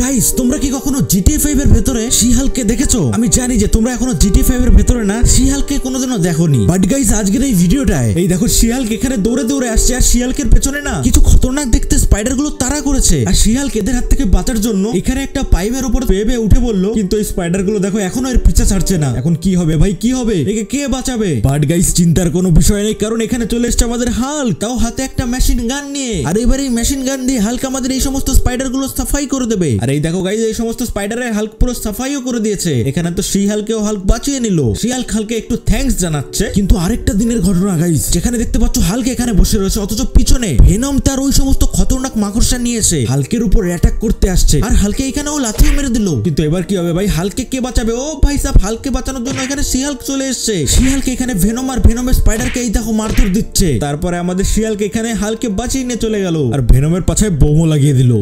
Guys তোমরা কি কখনো জিটিএ ফাইভ এর ভেতরে শিহালকে দেখেছ? আমি জানি যে তোমরা এখনও জিটিএ ফাইভ এর ভেতরে না শিহালকে কোনোদিনও দেখোনি। বাট গাইস আজকের এই ভিডিওটায়, এই দেখো শিয়ালকে এখানে দৌড়ে দৌড়ে আসছে আর শিয়ালকের পেছনে না কিছু খতরনাক দেখতে স্পাইডারগুলো তারা করেছে। আর এদের হাত থেকে বাঁচার জন্য এখানে একটা পাইপের উপর উঠে কিন্তু এই স্পাইডারগুলো দেখো, এখনও এর পিছা ছাড়ছে না। এখন কি হবে ভাই, কি হবে? একে কে বাঁচাবে? বাট গাইস চিন্তার কোনো বিষয় নেই, কারণ এখানে চলে এসছে আমাদের হাল্ক তাও হাতে একটা মেশিন গান নিয়ে। আর এবার এই মেশিন গান দিয়ে হালকা আমাদের এই সমস্ত স্পাইডারগুলো সাফাই করে দেবে। আর এই দেখো গাইজ এই সমস্ত স্পাইডারের হাল্ক পুরো সাফাইও করে দিয়েছে। এখানে তো সেই হালকেও হাল্ক বাঁচিয়ে নিল। সেই হাল্ক হালকে একটু থ্যাঙ্কস জানাচ্ছে। কিন্তু আরেকটা দিনের ঘটনা গাইজ যেখানে দেখতে পাচ্ছ হালক এখানে বসে রয়েছে, অথচ পিছনে ভেনম তার ওই সমস্ত খতরনাক মাকড়সা নিয়েছে। হালকের উপর অ্যাটাক করতে আসছে। আর হালকে এখানে ও লাথিও মেরে দিল। কিন্তু এবার কি হবে ভাই? হালকে কে বাঁচাবে? ও ভাই সাহেব হালকে বাঁচানোর জন্য এখানে শিয়ালক চলে এসছে। শিয়ালকে এখানে ভেনম আর ভেনমের স্পাইডারকে এই দেখো মারধর দিচ্ছে। তারপরে আমাদের শিয়ালকে এখানে হালকে বাঁচিয়ে নিয়ে চলে গেল। আর ভেনমের পাছায় বোমও লাগিয়ে দিল।